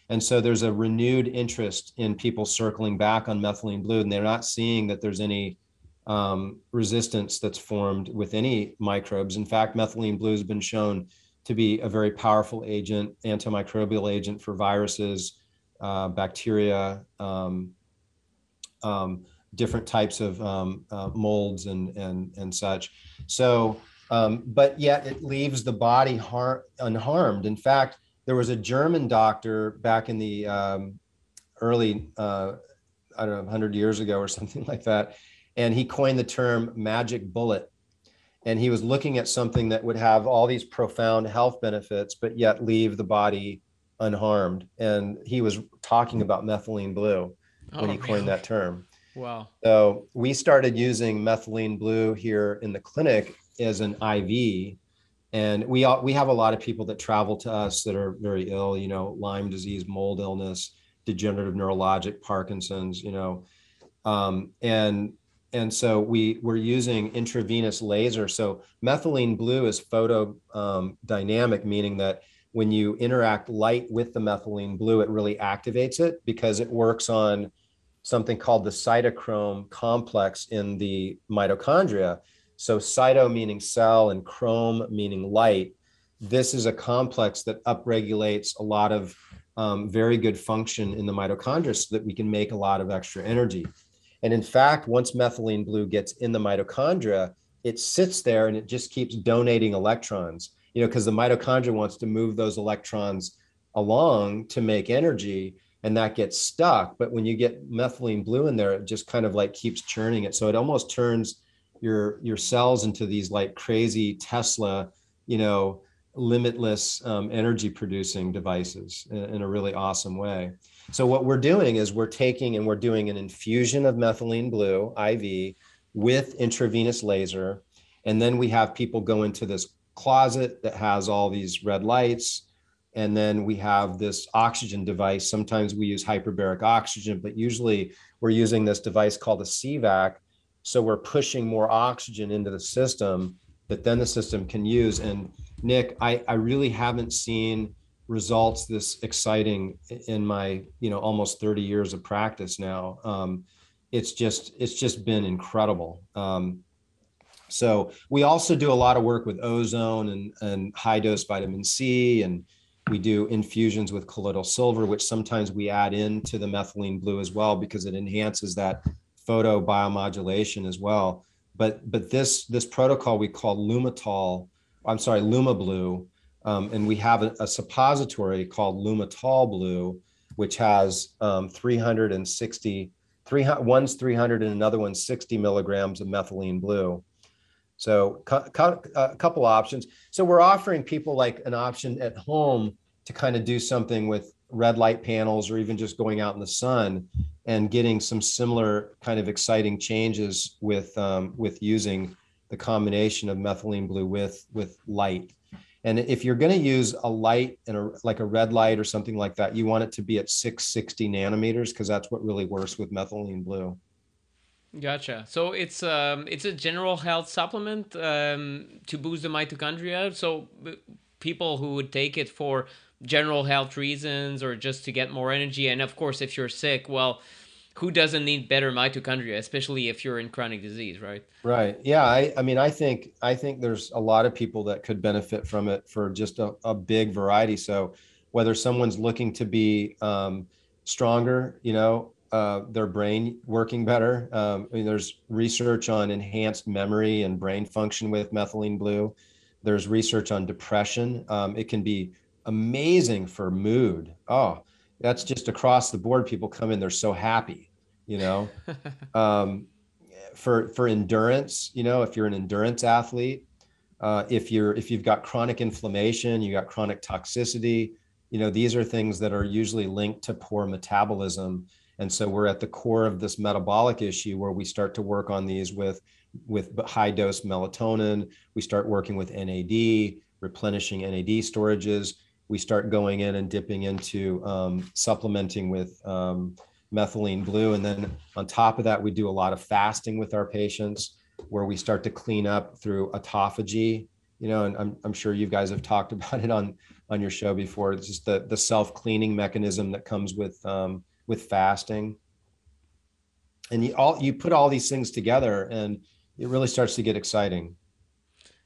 And so there's a renewed interest in people circling back on methylene blue, and they're not seeing that there's any um, resistance that's formed with any microbes. In fact, methylene blue has been shown to be a very powerful agent, antimicrobial agent for viruses, uh, bacteria, um, um, different types of um, uh, molds and, and, and such. So, um, but yet it leaves the body har- unharmed. In fact, there was a German doctor back in the um, early, uh, I don't know, 100 years ago or something like that. And he coined the term magic bullet. And he was looking at something that would have all these profound health benefits, but yet leave the body unharmed. And he was talking about methylene blue when oh, he coined that term. Wow. So we started using methylene blue here in the clinic as an IV. And we all, we have a lot of people that travel to us that are very ill, you know, Lyme disease, mold illness, degenerative neurologic, Parkinson's, you know, um, and and so we we're using intravenous laser. So methylene blue is photodynamic, um, meaning that when you interact light with the methylene blue, it really activates it because it works on something called the cytochrome complex in the mitochondria. So, cyto meaning cell and chrome meaning light. This is a complex that upregulates a lot of um, very good function in the mitochondria so that we can make a lot of extra energy. And in fact, once methylene blue gets in the mitochondria, it sits there and it just keeps donating electrons you know, because the mitochondria wants to move those electrons along to make energy and that gets stuck. But when you get methylene blue in there, it just kind of like keeps churning it. So it almost turns your your cells into these like crazy Tesla, you know, limitless um, energy producing devices in, in, a really awesome way. So what we're doing is we're taking and we're doing an infusion of methylene blue IV with intravenous laser. And then we have people go into this closet that has all these red lights. And then we have this oxygen device. Sometimes we use hyperbaric oxygen, but usually we're using this device called a CVAC. So we're pushing more oxygen into the system that then the system can use. And Nick, I, I really haven't seen results this exciting in my you know almost 30 years of practice now. Um, it's just it's just been incredible. Um, so we also do a lot of work with ozone and, and high dose vitamin C, and we do infusions with colloidal silver, which sometimes we add into the methylene blue as well because it enhances that photo biomodulation as well. But but this this protocol we call Lumitol I'm sorry, LumaBlue, um, and we have a, a, suppository called Lumitol Blue, which has um, 360, three, one's 300 and another one's 60 milligrams of methylene blue. So a couple options. So we're offering people like an option at home to kind of do something with red light panels or even just going out in the sun and getting some similar kind of exciting changes with um, with using the combination of methylene blue with with light. And if you're going to use a light and a, like a red light or something like that, you want it to be at 660 nanometers because that's what really works with methylene blue. Gotcha. So it's um, it's a general health supplement um, to boost the mitochondria. So people who would take it for general health reasons or just to get more energy, and of course, if you're sick, well, who doesn't need better mitochondria, especially if you're in chronic disease, right? Right. Yeah. I, I mean, I think I think there's a lot of people that could benefit from it for just a, a big variety. So whether someone's looking to be um, stronger, you know, uh, their brain working better. Um, I mean, there's research on enhanced memory and brain function with methylene blue. There's research on depression. Um, it can be amazing for mood. Oh, that's just across the board. People come in, they're so happy, you know. um, for for endurance, you know, if you're an endurance athlete, uh, if you're if you've got chronic inflammation, you got chronic toxicity, you know, these are things that are usually linked to poor metabolism. And so we're at the core of this metabolic issue where we start to work on these with with high dose melatonin. We start working with NAD, replenishing NAD storages we start going in and dipping into um, supplementing with um, methylene blue. And then on top of that, we do a lot of fasting with our patients where we start to clean up through autophagy, you know, and I'm, I'm sure you guys have talked about it on, on your show before. It's just the, the self-cleaning mechanism that comes with, um, with fasting. And you all, you put all these things together and it really starts to get exciting.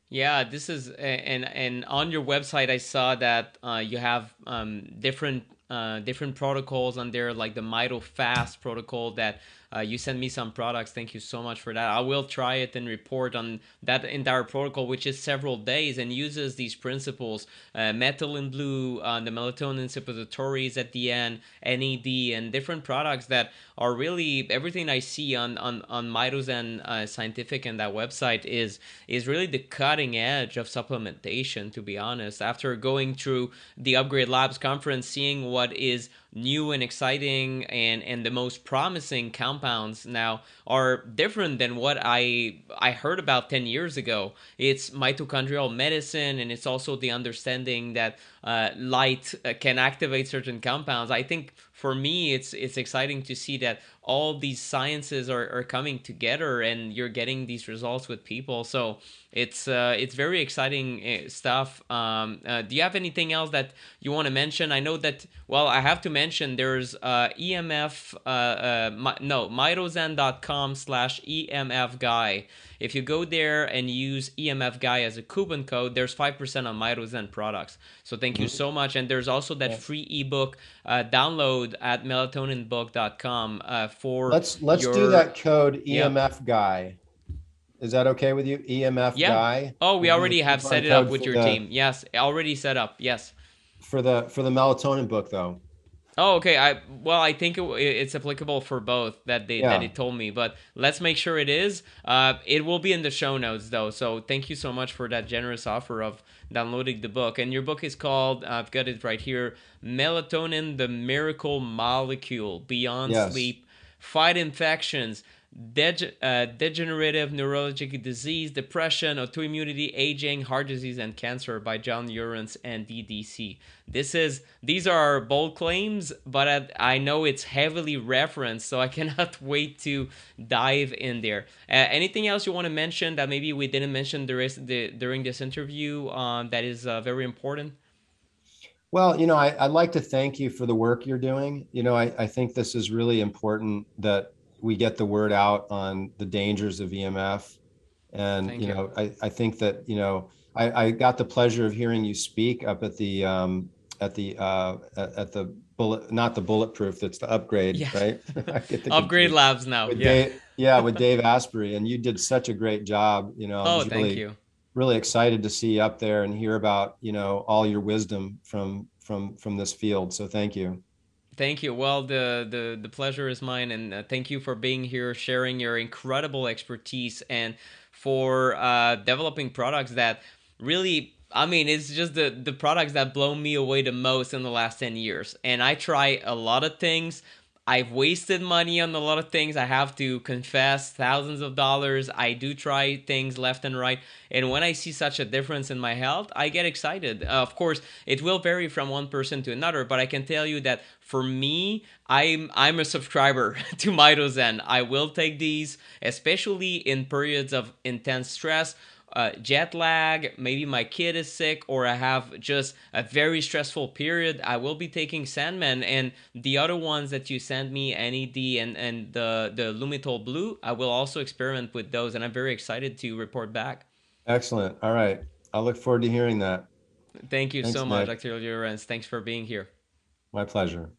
Yeah, this is and and on your website I saw that uh, you have um, different uh, different protocols on there, like the Mito Fast protocol that uh, you sent me some products. Thank you so much for that. I will try it and report on that entire protocol, which is several days and uses these principles uh, methylene blue, uh, the melatonin suppositories at the end, NAD, and different products that are really everything I see on on on MitoZen uh, Scientific and that website is is really the cutting edge of supplementation. To be honest, after going through the Upgrade Labs conference, seeing what is new and exciting and and the most promising compounds now are different than what I I heard about 10 years ago. It's mitochondrial medicine and it's also the understanding that uh, light uh, can activate certain compounds. I think for me it's it's exciting to see that all these sciences are, are coming together and you're getting these results with people. So it's uh, it's very exciting uh, stuff. Um, uh, do you have anything else that you want to mention? I know that well, I have to mention there's uh, EMF uh, uh, my, no mitozen.com slash EMF guy. If you go there and use EMF guy as a coupon code, there's five percent on MitoZen products. So thank you mm-hmm. so much. And there's also that yeah. free ebook uh, download at melatoninbook.com uh, for let's let's your, do that code EMF guy. Is that okay with you? EMF yeah. guy. Oh, we already have set it up with your the, team. Yes, already set up. Yes. For the for the melatonin book though. Oh, okay. I well, I think it, it's applicable for both that they Yeah. that it told me, but let's make sure it is. Uh, it will be in the show notes though. So thank you so much for that generous offer of downloading the book. And your book is called I've got it right here, Melatonin: The Miracle Molecule Beyond Yes. Sleep, Fight Infections. Uh, degenerative neurologic disease, depression, autoimmunity, aging, heart disease, and cancer by John Lieurance and DDC. This is these are bold claims, but I, I know it's heavily referenced, so I cannot wait to dive in there. Uh, anything else you want to mention that maybe we didn't mention the during this interview um, that is uh, very important? Well, you know, I, I'd like to thank you for the work you're doing. You know, I, I think this is really important that we get the word out on the dangers of EMF. And, you you. know, I, I think that, you know, I, I got the pleasure of hearing you speak up at the, um, at the, uh, at at the bullet, not the bulletproof, that's the upgrade, Yes. right? I get the Upgrade. Labs now. With Yeah. Dave, yeah, with Dave Asprey. And you did such a great job, you know. Oh, thank really- you. really excited to see you up there and hear about you know all your wisdom from from from this field so thank you Thank you. Well, the the the pleasure is mine, and uh, thank you for being here, sharing your incredible expertise, and for uh, developing products that really. I mean, it's just the the products that blow me away the most in the last ten years. And I try a lot of things. I've wasted money on a lot of things. I have to confess, thousands of dollars. I do try things left and right. And when I see such a difference in my health, I get excited. Uh, of course, it will vary from one person to another, but I can tell you that for me, I'm I'm a subscriber to MitoZen. I will take these, especially in periods of intense stress uh, jet lag, maybe my kid is sick, or I have just a very stressful period, I will be taking Sandman and the other ones that you sent me, NED and and the the Lumitol Blue. I will also experiment with those, and I'm very excited to report back. excellent all right i look forward to hearing that Thank you Thanks, so much, Nick. Dr. Lieurance. Thanks for being here. my pleasure